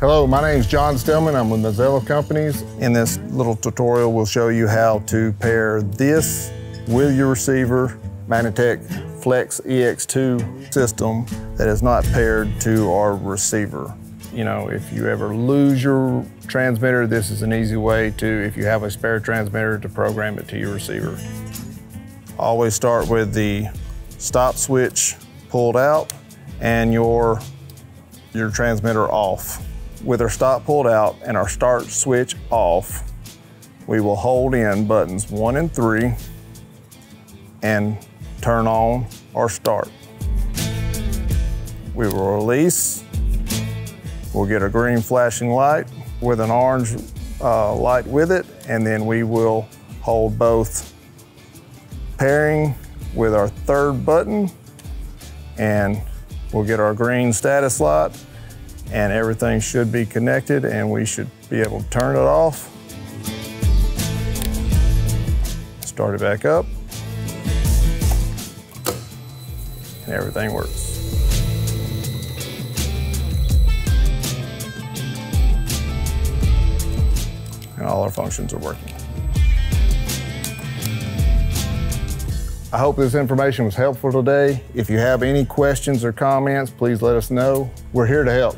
Hello, my name is John Stillman. I'm with Mazzella Companies. In this little tutorial, we'll show you how to pair this with your receiver, Magnetek Flex EX2 system that is not paired to our receiver. You know, if you ever lose your transmitter, this is an easy way to, if you have a spare transmitter, to program it to your receiver. Always start with the stop switch pulled out and your, your transmitter off. With our stop pulled out and our start switch off, we will hold in buttons one and three and turn on or start. We will release. We'll get a green flashing light with an orange uh, light with it, and then we will hold both pairing with our third button, and we'll get our green status light, and everything should be connected, and we should be able to turn it off. Start it back up. and everything works. And all our functions are working. I hope this information was helpful today. If you have any questions or comments, please let us know. We're here to help.